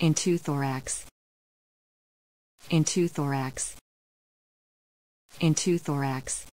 into thorax. Into thorax. Into thorax.